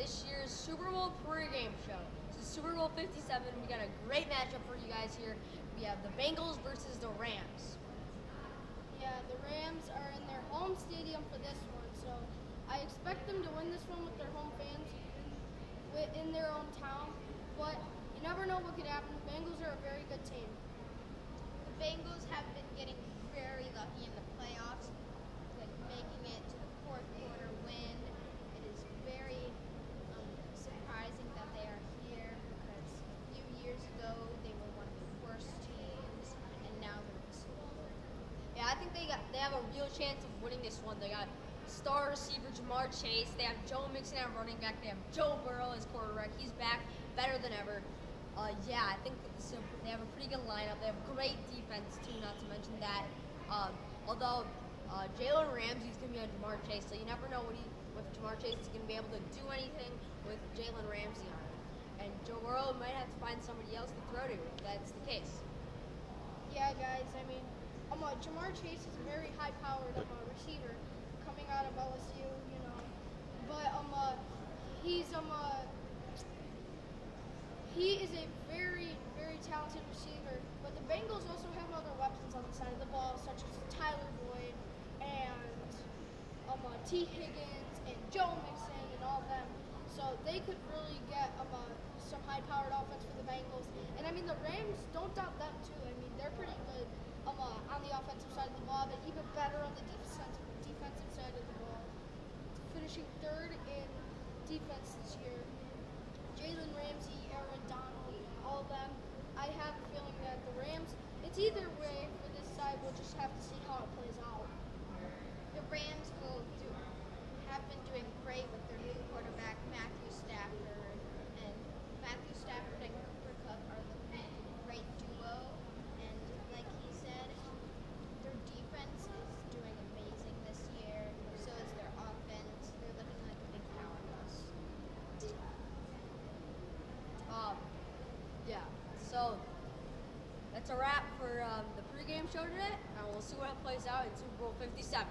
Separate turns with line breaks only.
this year's Super Bowl pregame show. This is Super Bowl 57. We got a great matchup for you guys here. We have the Bengals versus the Rams.
Yeah, the Rams are in their home stadium for this one, so I expect them to win this one with their home fans in, in their own town. But you never know what could happen. The Bengals are a very good team.
The Bengals have been getting very lucky in the playoffs, like making it to the fourth quarter win. It is very um, surprising that they are here because a few years ago they were one of the worst teams, and now they're the Super Bowl.
Yeah, I think they got they have a real chance of winning this one. They got star receiver Ja'Marr Chase. They have Joe Mixon at running back. They have Joe Burrow as quarterback. He's back, better than ever. Uh, yeah, I think they have a pretty good lineup. They have great defense too, not to mention that. Uh, although uh, Jalen going to be on Ja'Marr Chase, so you never know what he, if Ja'Marr Chase is going to be able to do anything with Jalen Ramsey on him. And Joe Burrow might have to find somebody else to throw to if that's the case.
Yeah, guys. I mean, um, uh, Ja'Marr Chase is a very high-powered um, uh, receiver coming out of LSU, you know. But um, uh, he's um, uh, he is a very, very talented receiver. But the Bengals also have other weapons on the side of the ball, such as Tyler Boyd and um, uh, Tee Higgins and Joe Mixon and all them. So they could really get um, uh, some high-powered offense for the Bengals. And I mean, the Rams don't doubt them too. I mean, they're pretty good um, uh, on the offensive side of the ball, but even better on the defensive defensive side of the ball. Finishing third in defense this year. Jalen Ramsey, Aaron Donald, all of them. I have a feeling that the Rams, it's either way for this side. We'll just have to see how it plays out.
The Rams will do have been doing great with their new quarterback Matthew Stafford, and Matthew Stafford and Cooper Kupp are looking like a great duo. And like he said, their defense is doing amazing this year. So is their offense. They're looking like a big powerhouse.
Um, yeah, so that's a wrap for um, the pregame show today, and we'll see what plays out in Super Bowl 57.